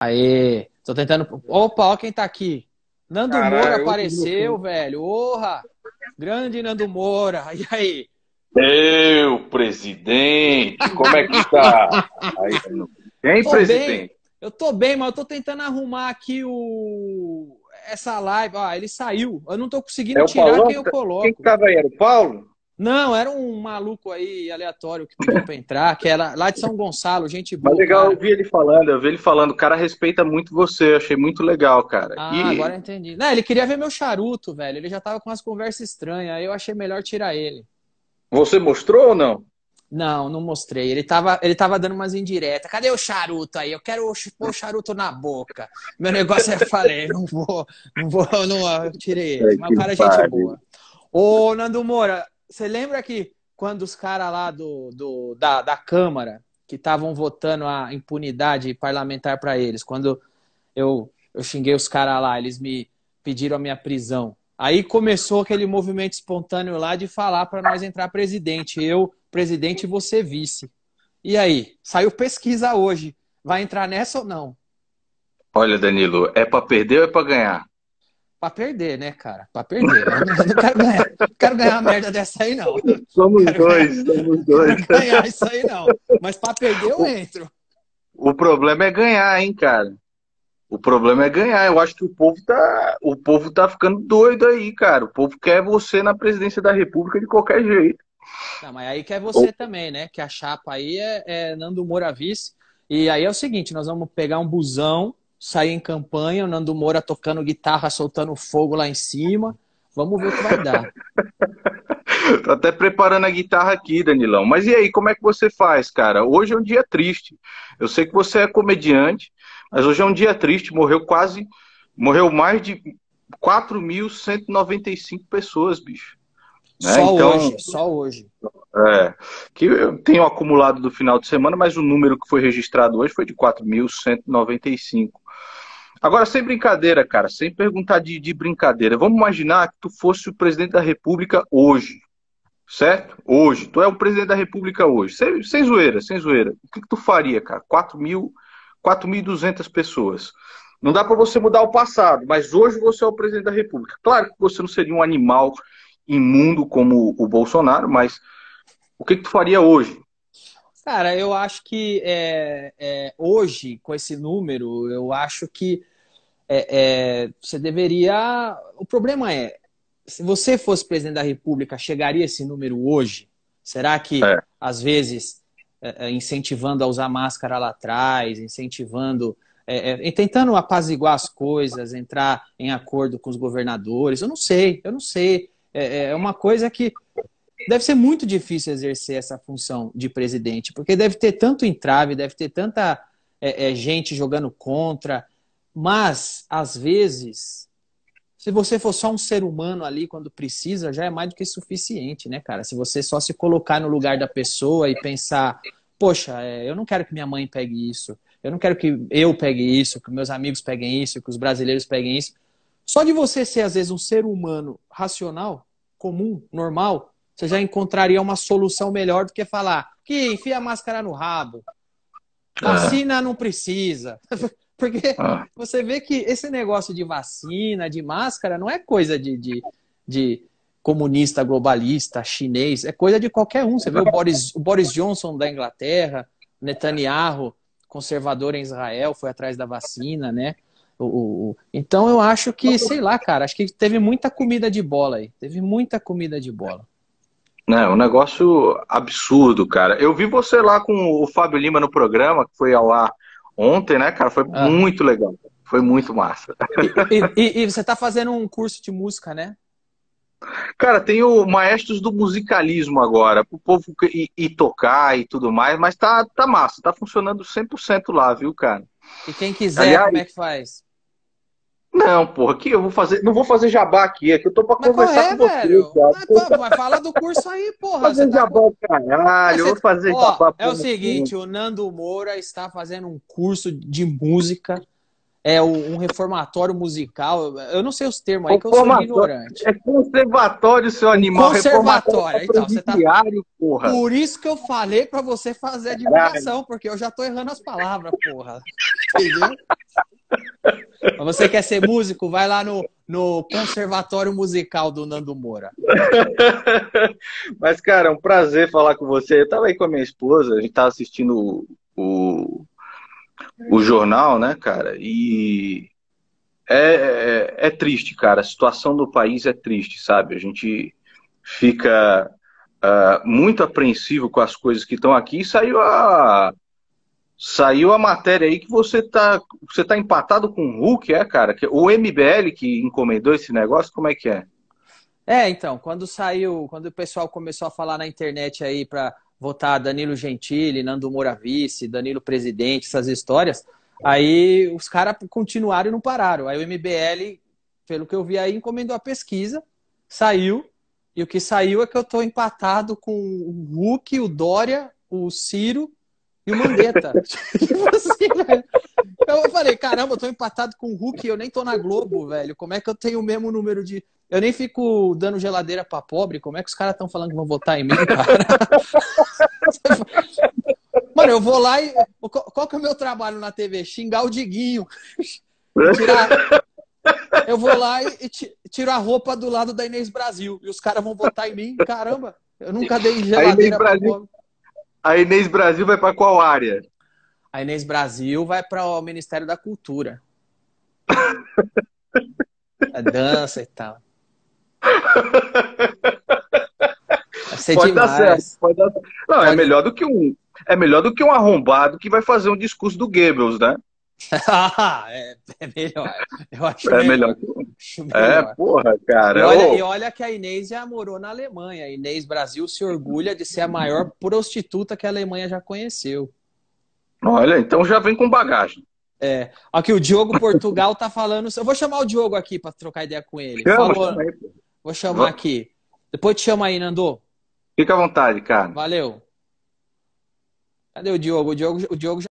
Aê, tô tentando. Opa, ó quem tá aqui. Nando Caralho, Moura apareceu, velho. Orra! Grande Nando Moura. E aí? Meu presidente, como é que tá? Aí, quem, presidente? Bem. Eu tô bem, mas eu tô tentando arrumar aqui o essa live. Ah, ele saiu. Eu não tô conseguindo é tirar quem eu coloco. Quem que tava aí? Era o Paulo? Não, era um maluco aí aleatório que pediu pra entrar, que era lá de São Gonçalo, gente boa. Mas legal, cara. eu vi ele falando, eu vi ele falando, o cara respeita muito você, eu achei muito legal, cara. Ah, e... agora eu entendi. Não, ele queria ver meu charuto, velho, ele já tava com umas conversas estranhas, aí eu achei melhor tirar ele. Você mostrou ou não? Não, não mostrei. Ele tava, ele tava dando umas indiretas. Cadê o charuto aí? Eu quero pôr o charuto na boca. Meu negócio é falei, não vou, não vou, não, eu tirei ele. Mas o cara é gente boa. Ô, Nando Moura, você lembra que quando os caras lá do, do, da, da Câmara, que estavam votando a impunidade parlamentar para eles, quando eu, eu xinguei os caras lá, eles me pediram a minha prisão. Aí começou aquele movimento espontâneo lá de falar para nós entrar presidente. Eu, presidente, e você vice. E aí? Saiu pesquisa hoje. Vai entrar nessa ou não? Olha, Danilo, é para perder ou é para ganhar? Pra perder, né, cara? Pra perder. Eu não, não quero, ganhar, não quero ganhar uma merda dessa aí, não. Somos dois, ganhar, somos dois. Não quero ganhar isso aí, não. Mas pra perder, eu entro. O problema é ganhar, hein, cara? O problema é ganhar. Eu acho que o povo tá, o povo tá ficando doido aí, cara. O povo quer você na presidência da República de qualquer jeito. Não, mas aí quer você também, né? Que a chapa aí é, é Nando Moura vice. E aí é o seguinte, nós vamos pegar um busão sair em campanha, o Nando Moura tocando guitarra, soltando fogo lá em cima. Vamos ver o que vai dar. Tô até preparando a guitarra aqui, Danilão. Mas e aí, como é que você faz, cara? Hoje é um dia triste. Eu sei que você é comediante, mas hoje é um dia triste. Morreu quase. Morreu mais de 4.195 pessoas, bicho. Né? Só então, hoje, só hoje. É, que eu tenho acumulado do final de semana, mas o número que foi registrado hoje foi de 4.195. Agora, sem brincadeira, cara, sem perguntar de, de, brincadeira, vamos imaginar que tu fosse o presidente da República hoje, certo? Hoje, tu é o presidente da República hoje, sem, sem zoeira, sem zoeira. O que, que tu faria, cara? 4.200 pessoas. Não dá para você mudar o passado, mas hoje você é o presidente da República. Claro que você não seria um animal imundo como o Bolsonaro, mas o que, que tu faria hoje? Cara, eu acho que é, é, hoje, com esse número, eu acho que é, é, você deveria. O problema é, se você fosse presidente da República, chegaria esse número hoje? Será que, é. às vezes, é, incentivando a usar máscara lá atrás, incentivando. tentando apaziguar as coisas, entrar em acordo com os governadores, eu não sei, eu não sei. é uma coisa que deve ser muito difícil exercer essa função de presidente, porque deve ter tanto entrave, deve ter tanta é, é, gente jogando contra, mas às vezes, se você for só um ser humano ali quando precisa, já é mais do que suficiente, né, cara? Se você só se colocar no lugar da pessoa e pensar, poxa, é, eu não quero que minha mãe pegue isso, eu não quero que eu pegue isso, que meus amigos peguem isso, que os brasileiros peguem isso. Só de você ser, às vezes, um ser humano racional, comum, normal, você já encontraria uma solução melhor do que falar que enfia a máscara no rabo. Vacina não precisa. Porque ah. você vê que esse negócio de vacina, de máscara, não é coisa de, de, de comunista, globalista, chinês, é coisa de qualquer um. Você vê o Boris, o Boris Johnson da Inglaterra, Netanyahu, conservador em Israel, foi atrás da vacina, né? O, o, então eu acho que, sei lá, cara, acho que teve muita comida de bola aí. Teve muita comida de bola. Né, um negócio absurdo, cara. Eu vi você lá com o Fábio Lima no programa, que foi ao ar ontem, né, cara? Foi ah. muito legal. Foi muito massa. E, e, e, você tá fazendo um curso de música, né? Cara, tem o Maestros do Musicalismo agora, pro povo ir, ir tocar e tudo mais, mas tá, tá massa, tá funcionando 100% lá, viu, cara? E quem quiser, Aliás, como é que faz? Não, porra, que eu vou fazer. Não vou fazer jabá aqui, é que eu tô pra mas conversar é, com você. Velho? Mas, mas fala do curso aí, porra. Fazer tá jabá, com... caralho, você... vou fazer Ó, jabá. É o seguinte, o Nando Moura está fazendo um curso de música, é um reformatório musical. Eu não sei os termos aí, que eu sou ignorante. É conservatório, seu animal. Conservatório, então, você tá. Porra. Por isso que eu falei pra você fazer a divulgação, porque eu já tô errando as palavras, porra. Entendeu? Você quer ser músico? Vai lá no, no Conservatório Musical do Nando Moura. Mas, cara, é um prazer falar com você. Eu tava aí com a minha esposa, a gente tava assistindo o, o jornal, né, cara? E é, é, é, triste, cara. A situação do país é triste, sabe? A gente fica uh, muito apreensivo com as coisas que estão aqui. E saiu a saiu a matéria aí que você tá você tá empatado com o Hulk, é, cara? O MBL que encomendou esse negócio, como é que é? É, então, quando saiu, quando o pessoal começou a falar na internet aí para votar Danilo Gentili, Nando Moura vice, Danilo presidente, essas histórias, aí os caras continuaram e não pararam. Aí o MBL, pelo que eu vi aí, encomendou a pesquisa, saiu, e o que saiu é que eu tô empatado com o Hulk, o Dória, o Ciro e o Mandetta. tipo assim, velho. Eu falei, caramba, eu tô empatado com o Hulk e eu nem tô na Globo, velho. Como é que eu tenho o mesmo número de. Eu nem fico dando geladeira pra pobre. Como é que os caras estão falando que vão votar em mim, cara? Mano, eu vou lá e. Qual que é o meu trabalho na TV? Xingar o Diguinho. Tirar... Eu vou lá e tiro a roupa do lado da Inês Brasil. E os caras vão votar em mim. Caramba, eu nunca dei geladeira pra Brasil... pobre. A Inês Brasil vai para qual área? A Inês Brasil vai para o Ministério da Cultura. a dança e tal. pode demais. dar certo. Pode dar... Não, é pode... é melhor do que um. É melhor do que um arrombado que vai fazer um discurso do Goebbels, né? é, é, melhor. Eu acho é melhor. melhor. É, porra, cara. E olha, e olha, que a Inês já morou na Alemanha. A Inês Brasil se orgulha de ser a maior prostituta que a Alemanha já conheceu. Olha, então já vem com bagagem. É. Aqui o Diogo Portugal tá falando. Eu vou chamar o Diogo aqui para trocar ideia com ele. Chama, chama aí, vou chamar aqui. Depois te chama aí, Nando. Fica à vontade, cara. Valeu. Cadê o Diogo? O Diogo, o Diogo